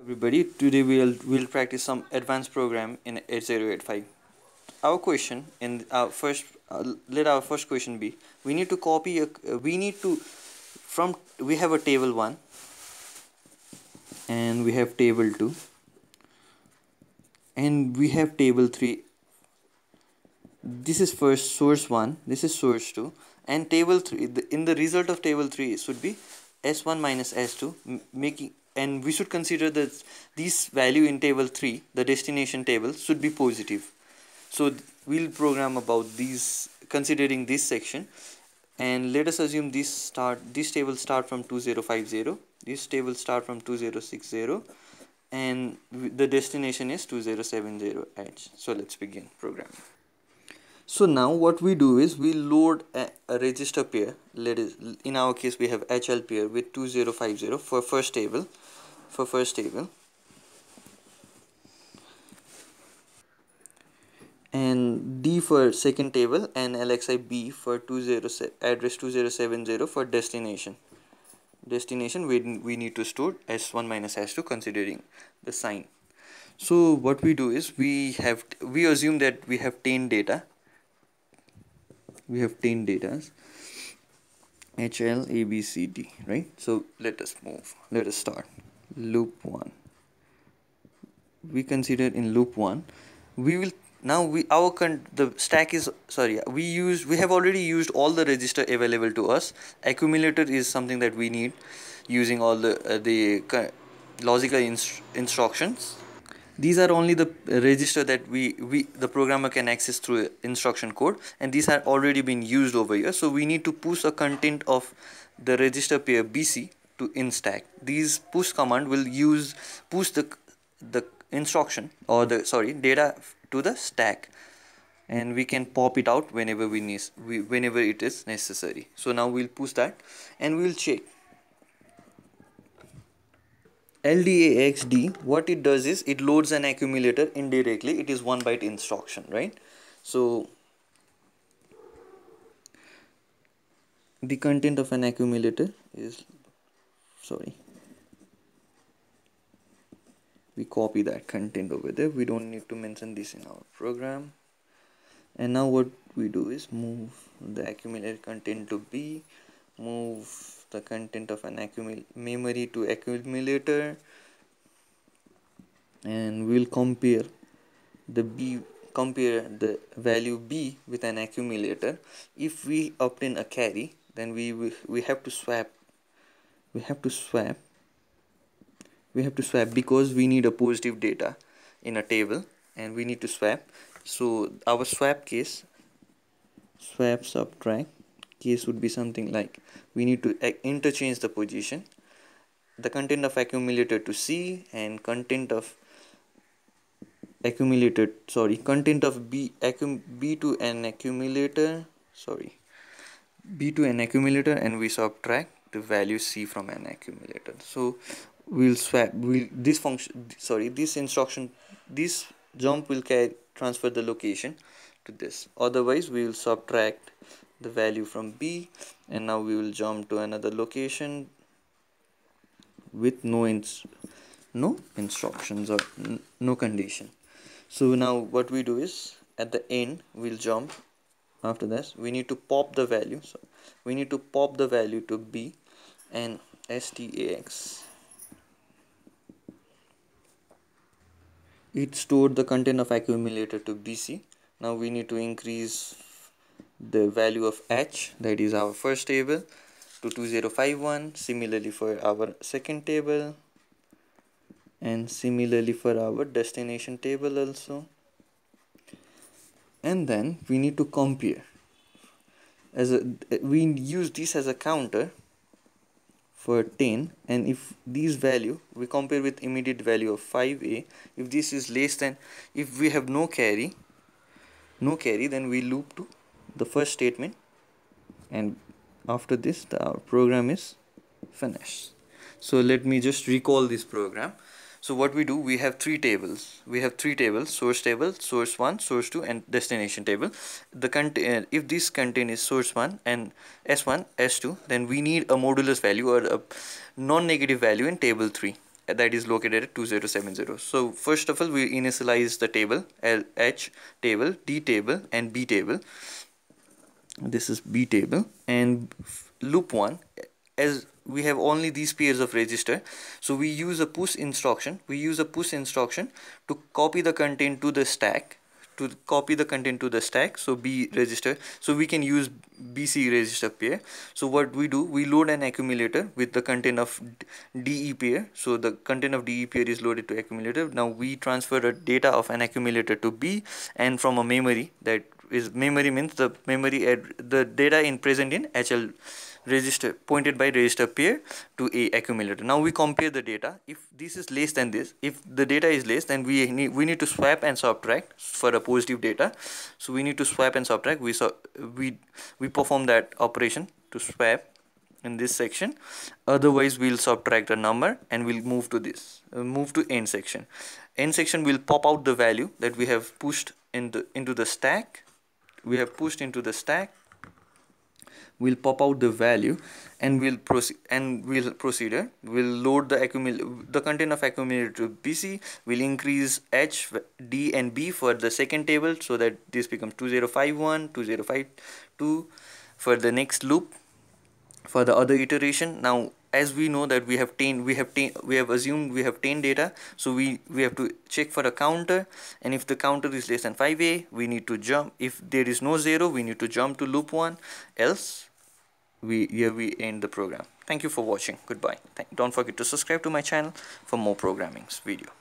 everybody. Today we'll we'll practice some advanced program in 8085 our question in our first uh, let our first question be we need to copy a uh, we need to from we have a table 1 and we have table 2 and we have table 3 this is first source 1 this is source 2 and table 3 the, in the result of table 3 should be s1 minus s2 making and we should consider that this value in table 3 the destination table should be positive. So we'll program about these considering this section. And let us assume this start this table start from 2050 this table start from 2060 and the destination is 2070h so let's begin programming. So now what we do is we load a, a register pair. Let us in our case we have hl pair with 2050 for first table for first table and D for second table and LXI B for 20 address 2070 for destination. Destination we, we need to store S1 minus S2 considering the sign. So what we do is we have we assume that we have 10 data. We have 10 data. HL A B C D right? So let us move. Let us start loop 1 we consider in loop 1 we will now we our con the stack is sorry we use we have already used all the register available to us. Accumulator is something that we need using all the uh, the logical inst instructions. These are only the register that we we the programmer can access through instruction code and these are already been used over here. So we need to push a content of the register pair bc to instack. These push command will use push the the instruction or the sorry data to the stack. And we can pop it out whenever we need we, whenever it is necessary. So now we'll push that and we'll check. LDAXD what it does is it loads an accumulator indirectly. It is one byte instruction right? So the content of an accumulator is sorry. We copy that content over there. We don't need to mention this in our program. And now what we do is move the accumulated content to B move the content of an accumul memory to accumulator and we'll compare the B compare the value B with an accumulator. If we obtain a carry then we we have to swap we have to swap we have to swap because we need a positive data in a table and we need to swap so our swap case swap subtract case would be something like we need to interchange the position the content of accumulator to C and content of accumulator sorry content of B accum B to an accumulator sorry B to an accumulator and we subtract the value C from an accumulator. So we'll swap we'll this function sorry this instruction this jump will carry transfer the location to this. Otherwise we will subtract the value from b and now we will jump to another location with no ins no instructions or no condition. So now what we do is at the end we'll jump after this we need to pop the value so we need to pop the value to b and stax it stored the content of accumulator to BC now we need to increase the value of H that is our first table to 2051 similarly for our second table and similarly for our destination table also and then we need to compare. As a we use this as a counter for 10 and if these value we compare with immediate value of 5a if this is less than if we have no carry no carry then we loop to the first statement. And after this the, our program is finished. So let me just recall this program so what we do we have three tables. We have three tables source table source 1 source 2 and destination table. The content uh, if this content is source 1 and s1 s2 then we need a modulus value or a non-negative value in table 3 that is located at 2070 so first of all we initialize the table LH table D table and B table. This is B table. And loop 1 as we have only these pairs of register so we use a push instruction we use a push instruction to copy the content to the stack to copy the content to the stack so b register so we can use bc register pair. So what we do we load an accumulator with the content of de pair so the content of de pair is loaded to accumulator. Now we transfer the data of an accumulator to b and from a memory that is memory means the memory the data in present in hl register pointed by register pair to a accumulator. Now we compare the data. If this is less than this if the data is less then we need we need to swap and subtract for a positive data. So we need to swap and subtract. We so we we perform that operation to swap in this section. Otherwise we'll subtract a number and we'll move to this uh, move to end section. End section will pop out the value that we have pushed into into the stack. We have pushed into the stack we'll pop out the value and we'll proceed and we'll procedure eh? we'll load the accumulate the content of accumulator to bc will increase h d and b for the second table so that this becomes 2051 2052 for the next loop for the other iteration. Now as we know that we have 10 we have 10 we have assumed we have 10 data so we we have to check for a counter and if the counter is less than 5a we need to jump. If there is no zero we need to jump to loop 1 else we here we end the program. Thank you for watching. Goodbye. Thank, don't forget to subscribe to my channel for more programming video